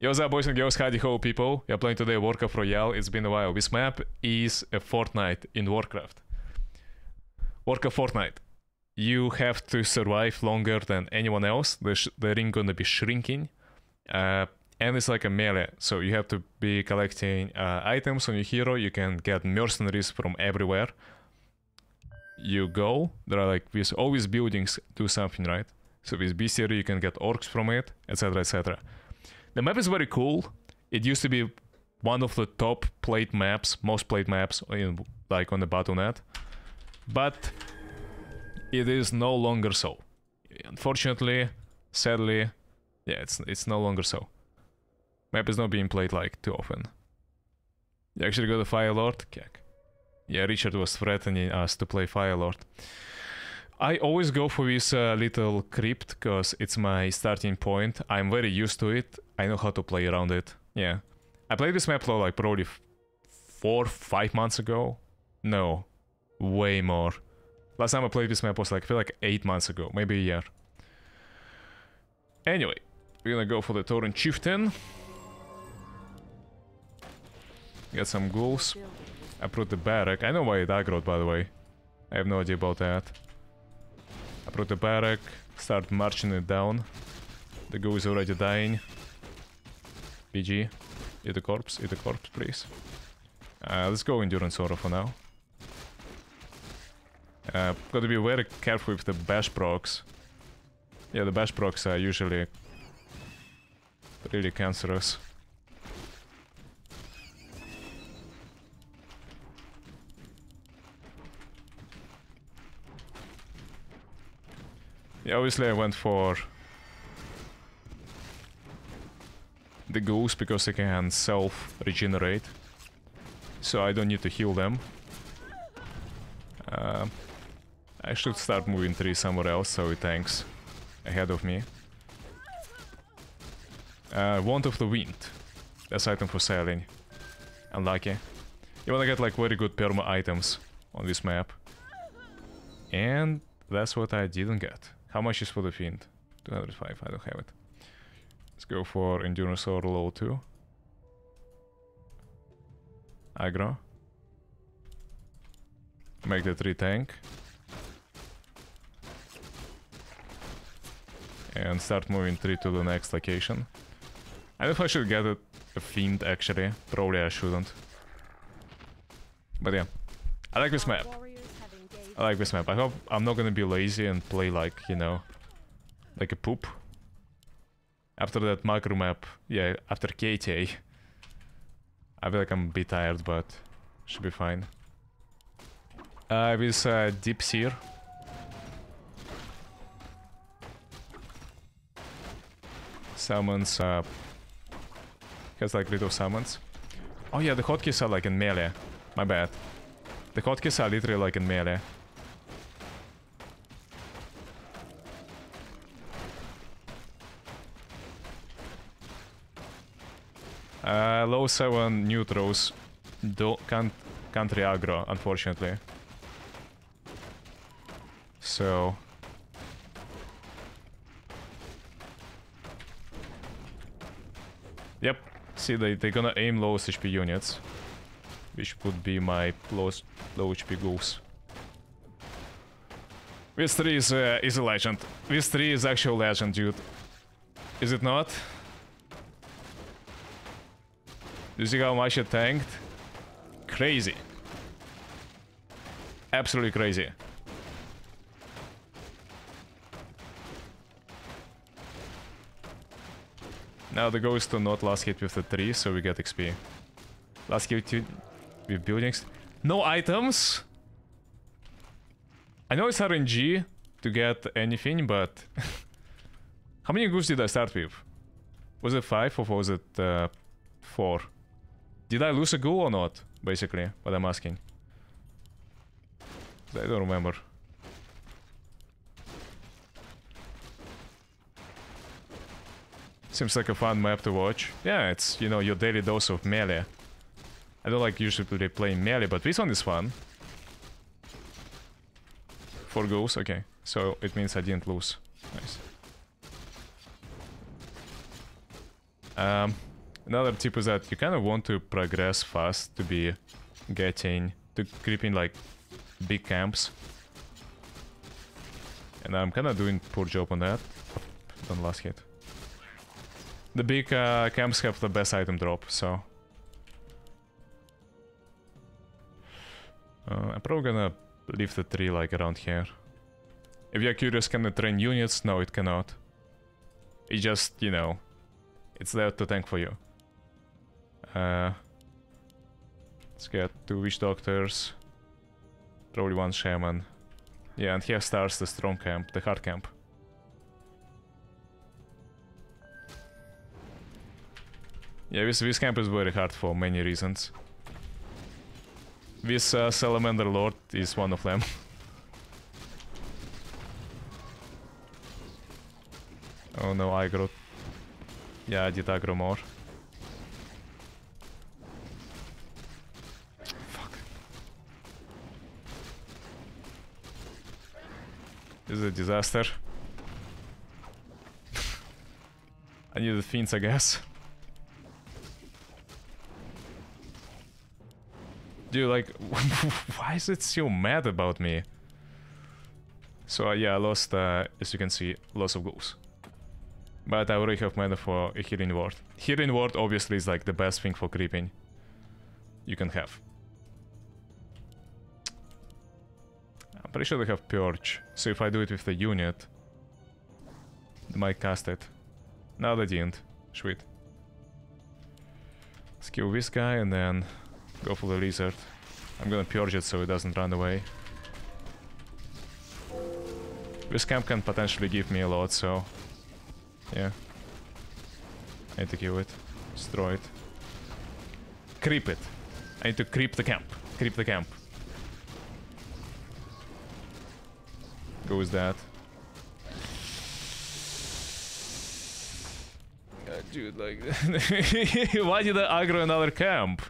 Yo, what's up, boys and girls? Howdy ho, people. We are playing today Warcraft Royale. It's been a while. This map is a Fortnite in Warcraft. Warcraft Fortnite. You have to survive longer than anyone else. The, the ring gonna be shrinking. Uh, and it's like a melee, so you have to be collecting uh, items on your hero. You can get mercenaries from everywhere. You go, there are like these always buildings do something, right? So with bestiary you can get orcs from it, etc. etc. The map is very cool. It used to be one of the top played maps, most played maps in like on the Battle.net, but it is no longer so. Unfortunately, sadly, yeah, it's it's no longer so. Map is not being played like too often. You actually got a Fire Lord? Kek. Yeah, Richard was threatening us to play Fire Lord. I always go for this uh, little crypt because it's my starting point. I'm very used to it. I know how to play around it. Yeah. I played this map like probably four, five months ago. No, way more. Last time I played this map was like, I feel like eight months ago, maybe a year. Anyway, we're gonna go for the Tauren Chieftain. Get some ghouls. I put the barrack. I know why it aggroed, by the way. I have no idea about that. The barrack, start marching it down. The ghoul is already dying. BG. Eat the corpse, eat the corpse, please. Uh, let's go Endurance Aura for now. Uh, gotta be very careful with the bash procs. Yeah, the bash procs are usually really cancerous. Yeah, obviously I went for the ghouls because they can self-regenerate. So I don't need to heal them. Uh, I should start moving tree somewhere else so it tanks ahead of me. Uh, Wand of the Wind. That's item for selling. Unlucky. You wanna get like very good perma items on this map. And that's what I didn't get. How much is for the Fiend? 205, I don't have it. Let's go for Endurance or low 2. Aggro. Make the 3 tank. And start moving 3 to the next location. I don't know if I should get a, a Fiend actually. Probably I shouldn't. But yeah. I like this map. I like this map. I hope I'm not gonna be lazy and play like, you know, like a poop. After that macro map, yeah, after KTA, I feel like I'm a bit tired, but should be fine. Uh, with uh, Deep Seer. Summons, uh, has like little summons. Oh yeah, the hotkeys are like in melee. My bad. The hotkeys are literally like in melee. Uh, low 7 neutrals do can't, can't re-aggro, unfortunately. So... Yep, see they, they're gonna aim low HP units. Which would be my low, low HP ghouls. This 3 is, uh, is a legend. This 3 is actual legend, dude. Is it not? You see how much it tanked? Crazy. Absolutely crazy. Now the goal is to not last hit with the tree, so we get XP. Last hit with buildings. No items? I know it's RNG to get anything, but... How many goose did I start with? Was it 5 or was it uh, 4? Did I lose a ghoul or not? Basically, what I'm asking. I don't remember. Seems like a fun map to watch. Yeah, it's, you know, your daily dose of melee. I don't like usually playing melee, but this one is fun. Four ghouls, okay. So it means I didn't lose. Nice. Um, Another tip is that you kind of want to progress fast to be getting to creeping like big camps. And I'm kind of doing poor job on that. On last hit. The big uh, camps have the best item drop, so... Uh, I'm probably gonna leave the tree like around here. If you're curious, can it train units? No, it cannot. It just, you know, it's there to tank for you. Uh, let's get two witch doctors. Probably one shaman. Yeah, and here starts the strong camp, the hard camp. Yeah, this, this camp is very hard for many reasons. This uh, Salamander Lord is one of them. oh no, I aggro. Yeah, I did aggro more. Fuck. This is a disaster. I need the fiends, I guess. Dude, like, why is it so mad about me? So uh, yeah, I lost, uh, as you can see, lots of ghouls. But I already have mana for a healing ward. Healing ward obviously is like the best thing for creeping you can have. Pretty sure they have Purge, so if I do it with the unit, they might cast it. No, they didn't. Sweet. Let's kill this guy and then Go for the lizard. I'm gonna purge it so it doesn't run away. This camp can potentially give me a lot, so... Yeah. I need to kill it. Destroy it. Creep it. I need to creep the camp. Creep the camp. Go with that. God, dude, like... Why did I aggro another camp?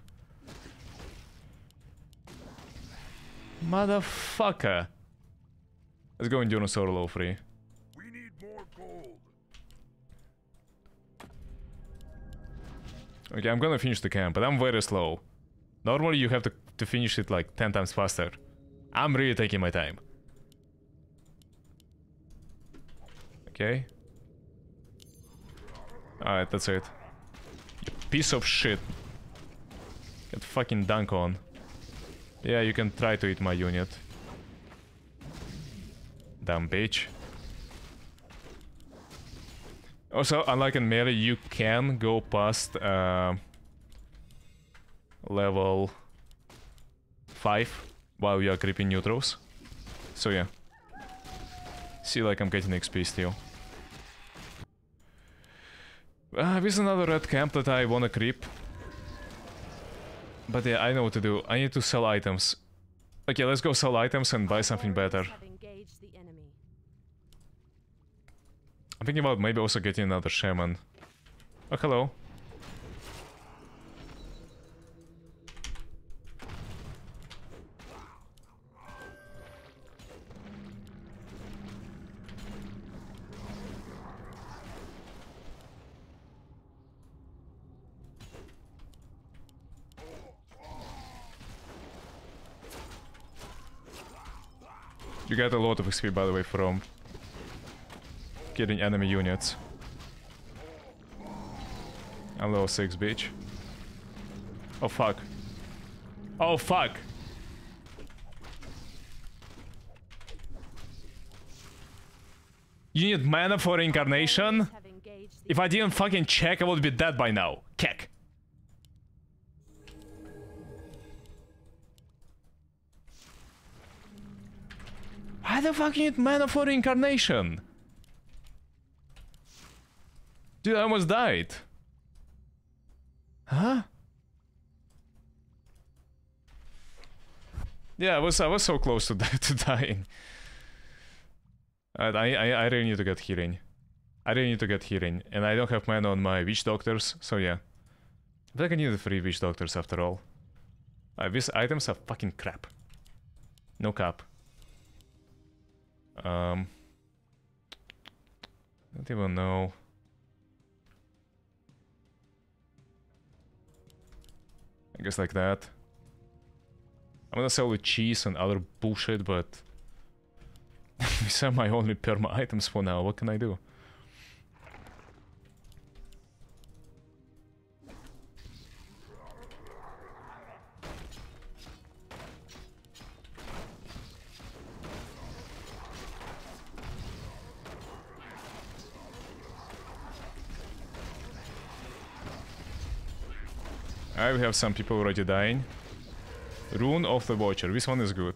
Motherfucker. Let's go in Dinosaur low free. We need more gold. Okay, I'm gonna finish the camp, but I'm very slow. Normally you have to, to finish it like 10 times faster. I'm really taking my time. Okay. Alright, that's it. You piece of shit. Get fucking dunk on. Yeah, you can try to eat my unit. Damn bitch. Also, unlike in melee, you can go past uh, level 5 while you are creeping neutrals. So yeah. See like I'm getting XP still. Uh, this is another red camp that I wanna creep. But yeah, I know what to do. I need to sell items. Okay, let's go sell items and buy something better. I'm thinking about maybe also getting another shaman. Oh, hello. You get a lot of XP, by the way, from killing enemy units. I'm level 6, bitch. Oh, fuck. Oh, fuck! You need mana for reincarnation? If I didn't fucking check, I would be dead by now. The fuck you need mana for reincarnation? Dude, I almost died. Huh? Yeah, I was I was so close to to dying. I, I I really need to get healing. I really need to get healing, and I don't have mana on my witch doctors, so yeah. But I can need the three witch doctors after all. Uh, these items are fucking crap. No cap. Um, I don't even know. I guess like that. I'm gonna sell the cheese and other bullshit, but these are my only perma items for now. What can I do? I have some people already dying. Rune of the Watcher. This one is good.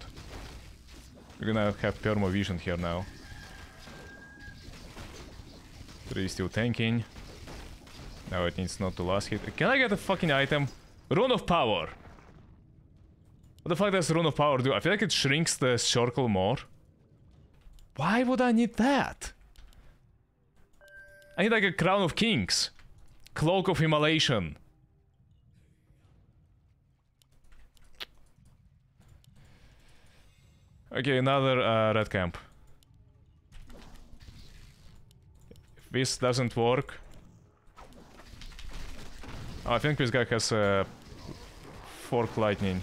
We're gonna have Permo Vision here now. Three still tanking. Now it needs not to last hit. Can I get a fucking item? Rune of Power. What the fuck does Rune of Power do? I feel like it shrinks the circle more. Why would I need that? I need like a Crown of Kings. Cloak of Immolation. Okay, another uh, red camp. If this doesn't work... Oh, I think this guy has uh, fork lightning.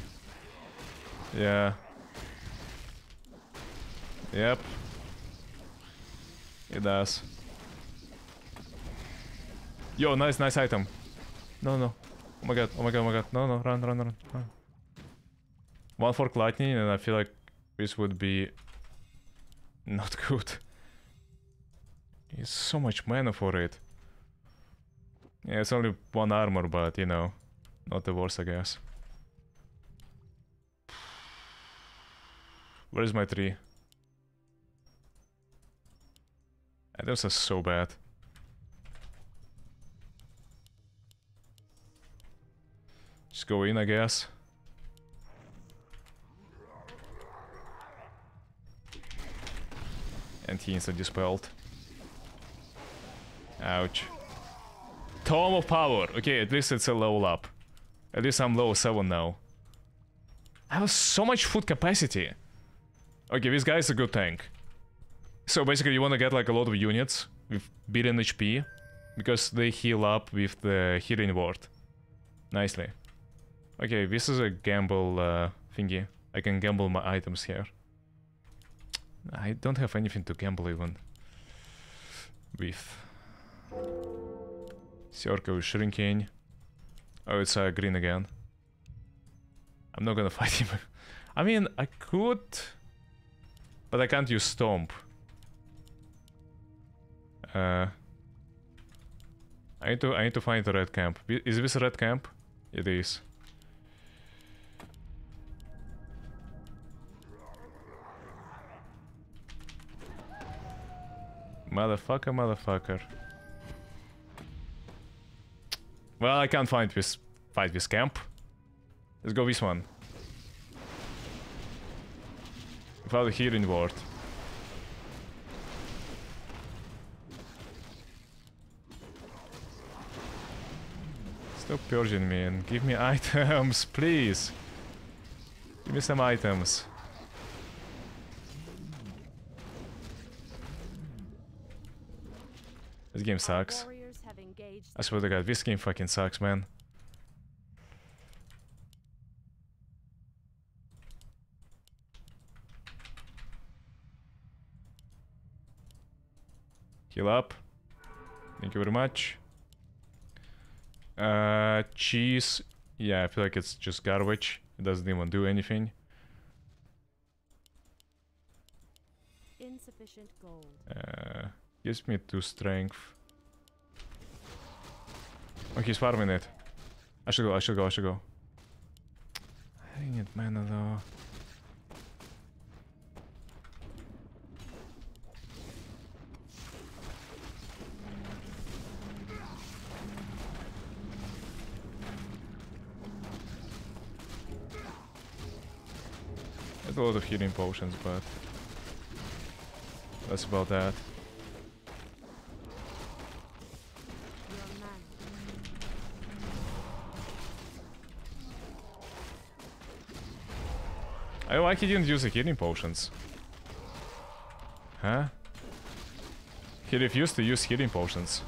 Yeah. Yep. It does. Yo, nice, nice item. No, no. Oh my god, oh my god, oh my god. No, no, run, run, run. run. One fork lightning and I feel like this would be not good. It's so much mana for it. Yeah, it's only one armor, but you know, not the worst, I guess. Where is my tree? Those are so bad. Just go in, I guess. And he instantly dispelled. Ouch. Tome of Power. Okay, at least it's a level up. At least I'm level 7 now. I have so much food capacity. Okay, this guy is a good tank. So basically you want to get like a lot of units with beaten HP. Because they heal up with the healing ward. Nicely. Okay, this is a gamble uh, thingy. I can gamble my items here. I don't have anything to gamble even with. Circle is shrinking. Oh, it's uh, green again. I'm not gonna fight him. I mean, I could, but I can't use Stomp. Uh, I need to I need to find the red camp. Is this red camp? It is. Motherfucker, motherfucker. Well, I can't find this fight this camp. Let's go this one. Without a healing ward. Stop purging me and give me items, please. Give me some items. Game sucks. I swear to god, this game fucking sucks, man. Heal up. Thank you very much. Uh, cheese. Yeah, I feel like it's just garbage. It doesn't even do anything. Insufficient gold. Uh, Gives me two strength. Oh, he's farming it. I should go, I should go, I should go. I need mana though. There's a lot of healing potions, but that's about that. Like he didn't use the healing potions. Huh? He refused to use healing potions.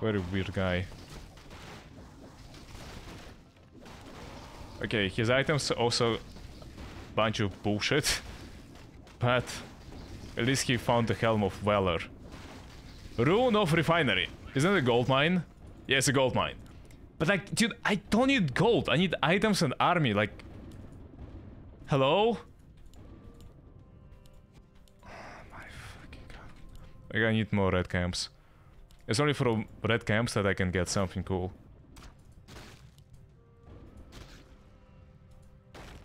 Very weird guy. Okay, his items also bunch of bullshit. But at least he found the Helm of Valor. Rune of Refinery. Isn't it a gold mine? Yes, a gold mine. But like, dude, I don't need gold. I need items and army. Like, hello? my fucking god. Like, I need more red camps. It's only from red camps that I can get something cool.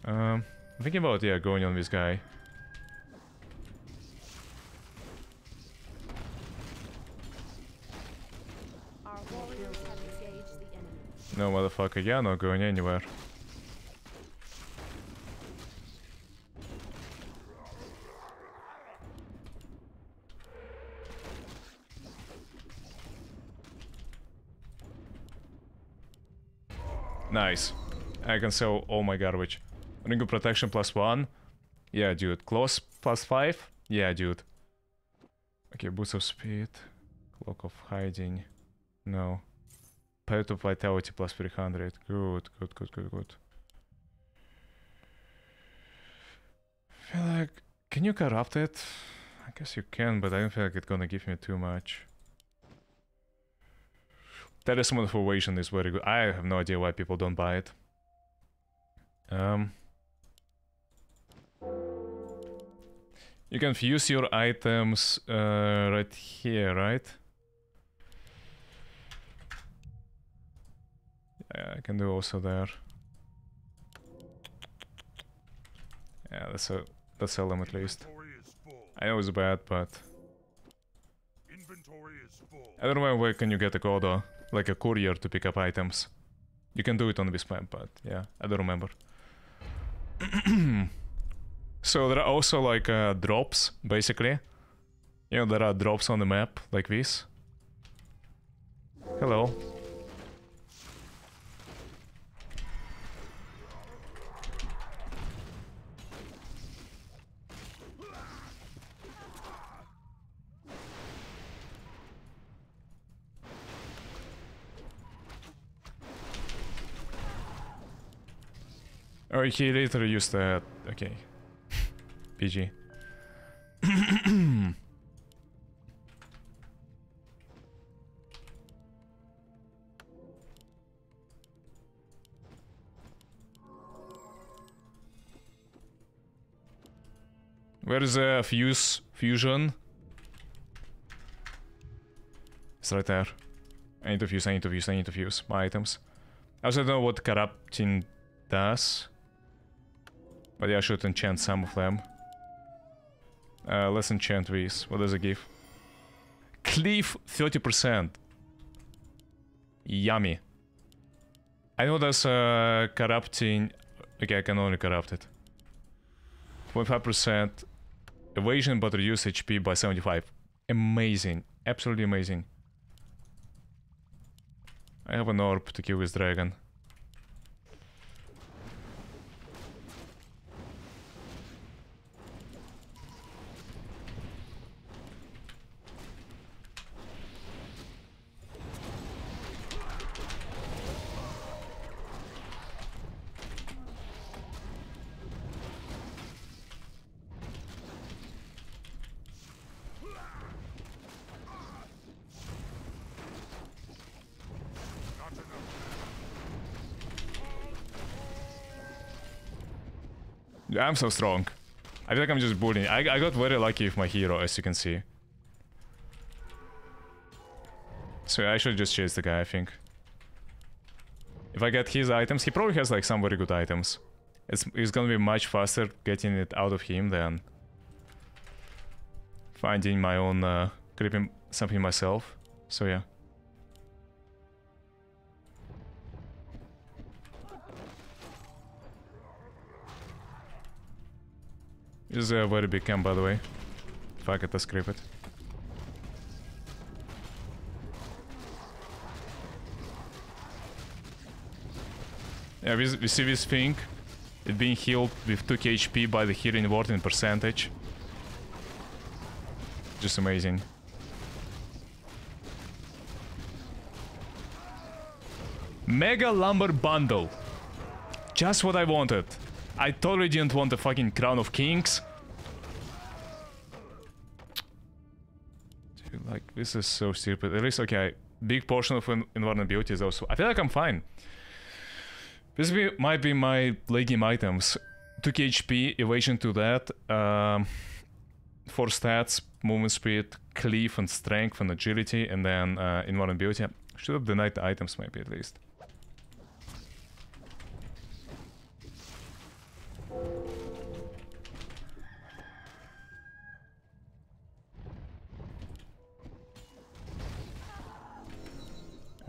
Um, I'm thinking about, yeah, going on this guy. No, motherfucker, yeah, not going anywhere. Nice. I can sell all my garbage. Ring of protection plus one. Yeah, dude. Close plus five. Yeah, dude. Okay, boots of speed. Cloak of hiding. No. Of vitality plus 300. Good, good, good, good, good. I feel like... Can you corrupt it? I guess you can, but I don't feel like it's gonna give me too much. Talisman of Evasion is very good. I have no idea why people don't buy it. Um... You can fuse your items uh, right here, right? I can do also there. Yeah, that's a that's sell them at least. I know it's bad, but I don't know where can you get a like a courier to pick up items. You can do it on this map, but yeah, I don't remember. so there are also like uh, drops, basically. You know, there are drops on the map, like this. Hello. Oh, he later used that. Okay. PG. Where is the fuse fusion? It's right there. I need to fuse, I need to fuse, I need to fuse my items. I also don't know what corrupting does. But yeah, I should enchant some of them. Uh, let's enchant these. What does it give? Cleave 30%. Yummy. I know there's uh, corrupting... Okay, I can only corrupt it. 25% evasion, but reduce HP by 75. Amazing. Absolutely amazing. I have an orb to kill this dragon. I'm so strong. I feel like I'm just bullying. I, I got very lucky with my hero, as you can see. So I should just chase the guy, I think. If I get his items, he probably has like some very good items. It's, it's gonna be much faster getting it out of him than finding my own, uh, creeping something myself. So yeah. This is a very big camp, by the way. Fuck it, let's scrape it. Yeah, we, we see this thing. It being healed with 2 HP by the healing ward in percentage. Just amazing. Mega Lumber Bundle. Just what I wanted. I totally didn't want the fucking Crown of Kings. Dude, like, this is so stupid. At least, okay, big potion of invulnerability is also... I feel like I'm fine. This be, might be my late game items. 2k HP, evasion to that. Um, for stats, movement speed, cleave and strength and agility, and then uh, invulnerability. Should have denied the items maybe at least.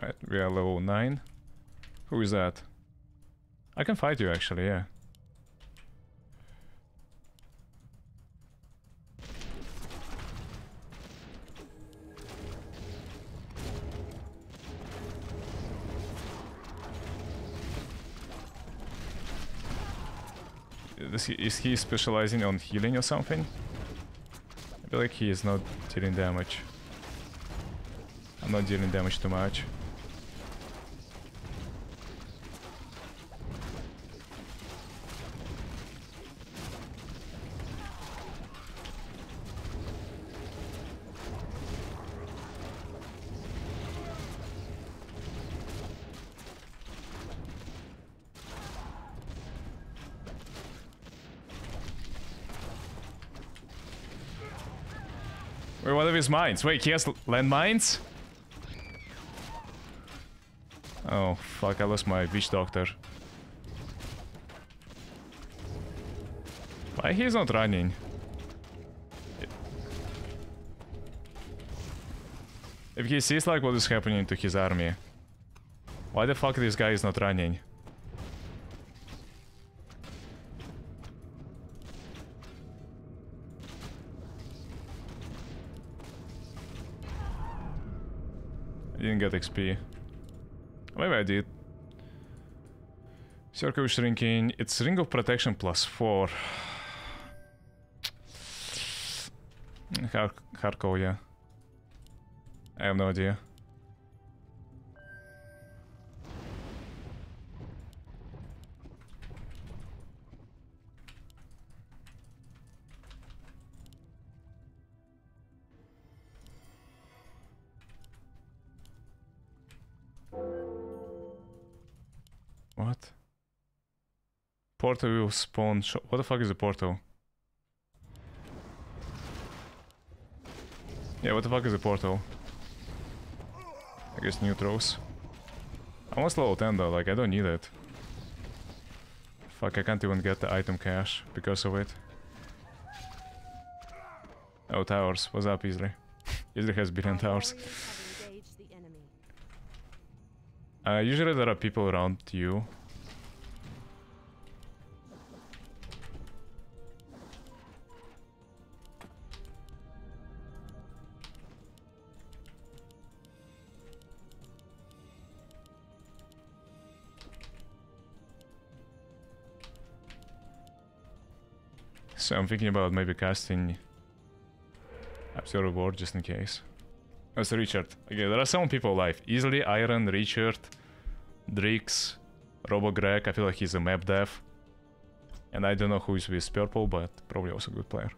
Alright, we are level 9. Who is that? I can fight you actually, yeah. Is he, is he specializing on healing or something? I feel like he is not dealing damage. I'm not dealing damage too much. Mines? Wait, he has landmines? Oh, fuck, I lost my witch doctor. Why he's not running? If he sees like what is happening to his army, why the fuck this guy is not running? Didn't get XP. Maybe I did. Circle is shrinking. It's ring of protection plus 4. Har Harko, yeah. I have no idea. Portal will spawn. What the fuck is a portal? Yeah, what the fuck is a portal? I guess neutrals. I'm almost level 10 though, like I don't need it. Fuck, I can't even get the item cache because of it. Oh, towers. What's up, Easily? Easily has billion towers. Uh, usually there are people around you. So I'm thinking about maybe casting Absorb Ward just in case. That's Richard. Okay, there are some people alive. Easily Iron, Richard, Drix, Robo Greg. I feel like he's a map dev. And I don't know who is with purple, but probably also a good player.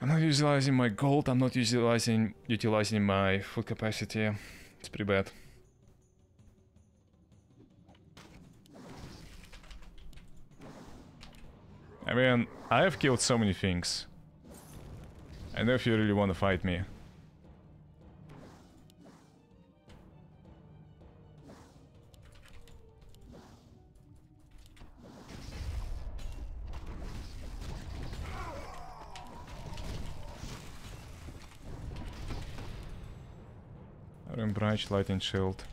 I'm not utilizing my gold, I'm not utilizing utilizing my food capacity. It's pretty bad. I mean, I have killed so many things. I know if you really want to fight me. Iron Branch, Lightning Shield.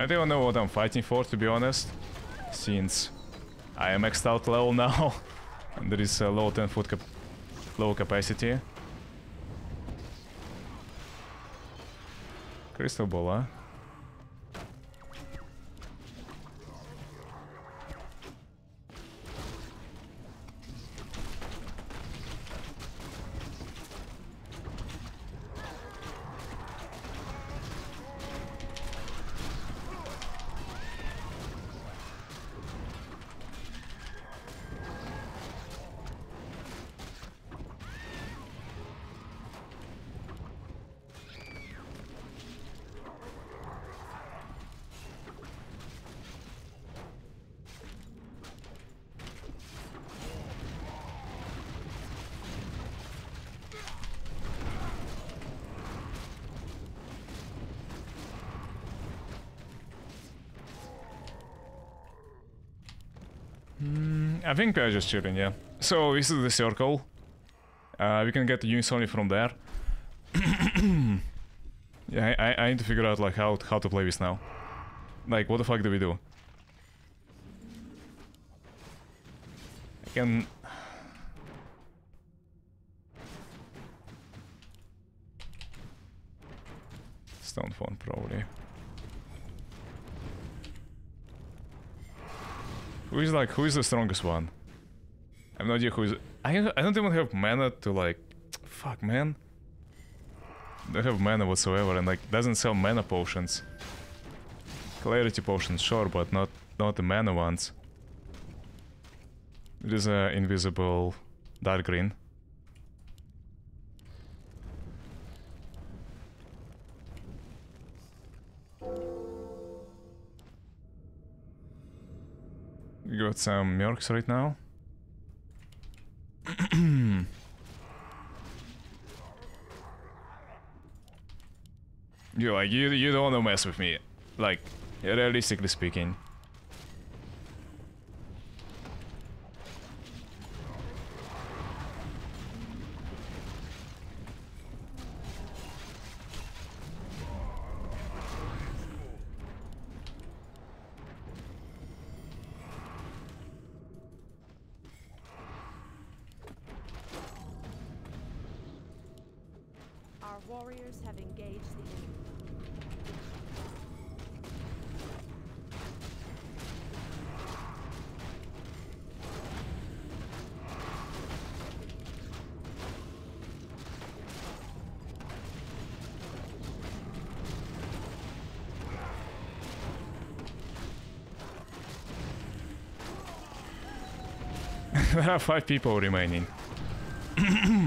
I don't know what I'm fighting for, to be honest. Since I am maxed out level now. and there is a low 10 foot cap low capacity. Crystal ball, huh? I think we're just shooting, yeah. So this is the circle. Uh, we can get the units only from there. yeah, I, I need to figure out like how how to play this now. Like, what the fuck do we do? I can. Who is like who is the strongest one? I have no idea who is. I I don't even have mana to like. Fuck man. Don't have mana whatsoever and like doesn't sell mana potions. Clarity potions, sure, but not not the mana ones. It is a invisible dark green. Got some mercs right now. You're like you you don't wanna mess with me. Like realistically speaking. Warriors have engaged the enemy. there are five people remaining.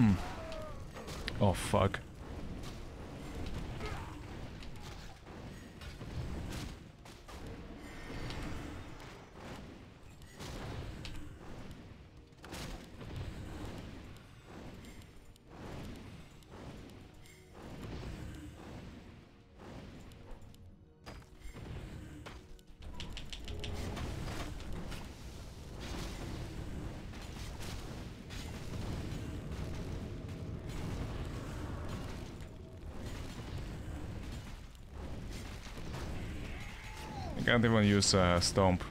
can't even use uh, Stomp.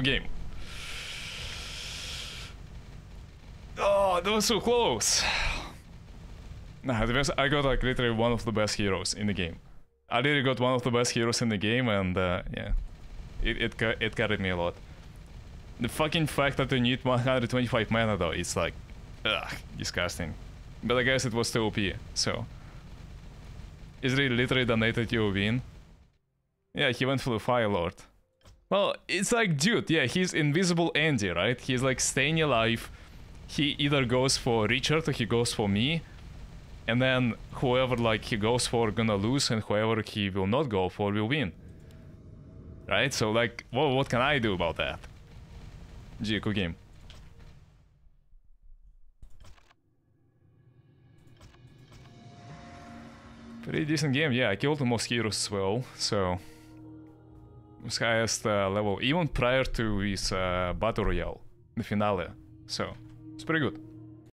Game. Oh, that was so close. Nah, I got like literally one of the best heroes in the game. I really got one of the best heroes in the game, and uh, yeah, it it it carried me a lot. The fucking fact that you need 125 mana though, it's like, ugh, disgusting. But I guess it was still OP, so. Is really literally donated you a win? Yeah, he went for the Fire Lord. Well, it's like, dude, yeah, he's Invisible Andy, right? He's like staying alive. He either goes for Richard or he goes for me. and then whoever like he goes for gonna lose, and whoever he will not go for will win. Right? So like, well, what can I do about that? Gee, game. Pretty decent game, yeah. I killed the most heroes as well, so highest uh, level even prior to his uh, battle royale, the finale. So it's pretty good.